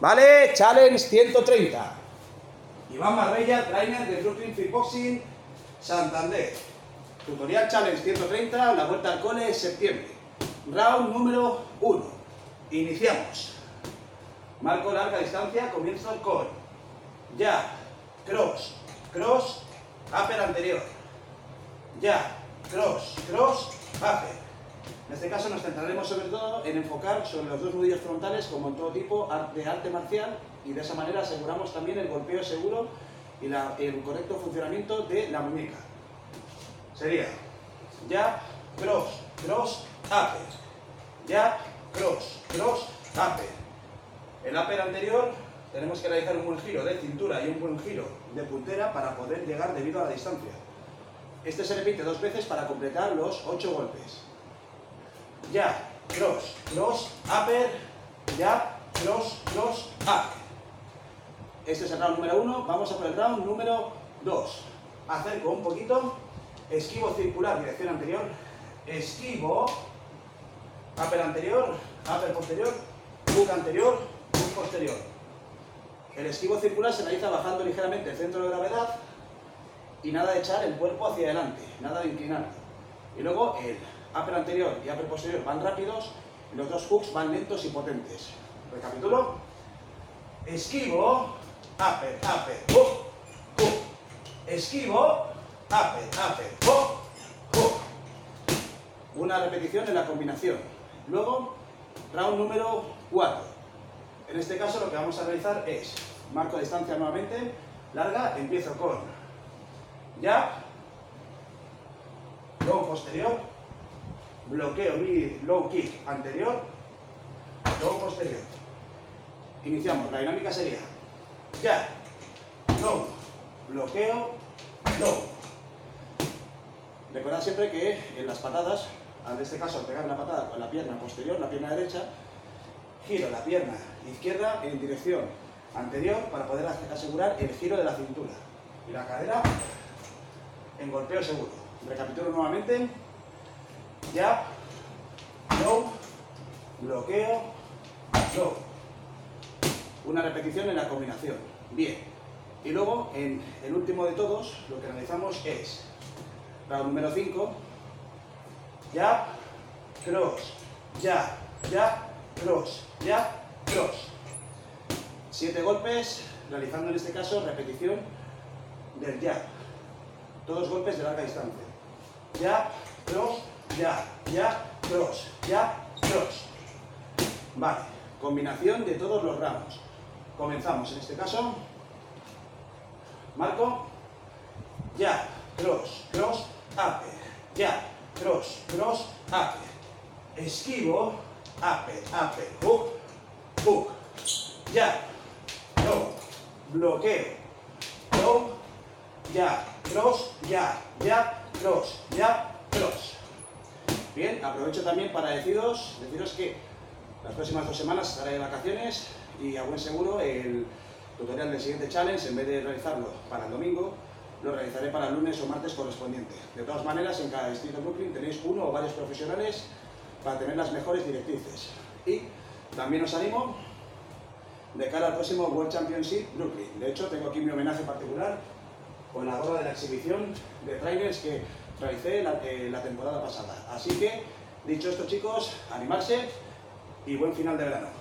¿Vale? Challenge 130. Iván Marbella, trainer de Brooklyn Fitboxing, Santander. Tutorial Challenge 130, la vuelta al cole, septiembre. Round número 1. Iniciamos. Marco larga distancia, comienzo con ya, cross, cross, upper anterior. Ya, cross, cross, upper. En este caso nos centraremos sobre todo en enfocar sobre los dos nudillos frontales como en todo tipo de arte marcial y de esa manera aseguramos también el golpeo seguro y el correcto funcionamiento de la muñeca. Sería jab, cross, cross, upper. Jab, cross, cross, upper. El upper anterior tenemos que realizar un buen giro de cintura y un buen giro de puntera para poder llegar debido a la distancia. Este se repite dos veces para completar los ocho golpes ya, cross, cross, upper, ya, cross, cross, upper. Este es el round número uno. Vamos a por el round número dos. Acerco un poquito, esquivo circular, dirección anterior, esquivo, upper anterior, upper posterior, hook anterior, hook posterior. El esquivo circular se realiza bajando ligeramente el centro de gravedad y nada de echar el cuerpo hacia adelante, nada de inclinar. Y luego el upper anterior y upper posterior van rápidos los dos hooks van lentos y potentes. Recapitulo. Esquivo, upper, upper, hook, hook. Esquivo, upper, upper, hook, hook. Una repetición en la combinación. Luego, round número 4. En este caso lo que vamos a realizar es marco de distancia nuevamente, larga, empiezo con jab, long posterior, bloqueo mi low kick anterior, low posterior. Iniciamos, la dinámica sería ya, low, bloqueo, low. Recordad siempre que en las patadas, en este caso al pegar la patada con la pierna posterior, la pierna derecha, giro la pierna izquierda en dirección anterior para poder asegurar el giro de la cintura. Y la cadera en golpeo seguro. Recapitulo nuevamente ya, low, bloqueo, low. Una repetición en la combinación. Bien. Y luego, en el último de todos, lo que realizamos es round número 5, ya, cross, ya, ya, cross, ya, cross. Siete golpes, realizando en este caso repetición del jab. Todos golpes de larga distancia. Jab, cross, ya, ya, cross, ya, cross. Vale, combinación de todos los ramos. Comenzamos en este caso. Marco, ya, cross, cross, upper, ya, cross, cross, upper. Esquivo, upper, upper, hook, hook, ya, no, bloqueo, no, ya, cross, ya, ya, cross, ya, cross. Bien, aprovecho también para deciros, deciros que las próximas dos semanas estaré de vacaciones y a buen seguro el tutorial del siguiente challenge, en vez de realizarlo para el domingo, lo realizaré para el lunes o martes correspondiente. De todas maneras, en cada distrito Brooklyn tenéis uno o varios profesionales para tener las mejores directrices. Y también os animo de cara al próximo World Championship Brooklyn. De hecho, tengo aquí mi homenaje particular con la gorra de la exhibición de trainers que realicé eh, la, temporada pasada. Así que, dicho esto chicos, animarse y buen final de verano.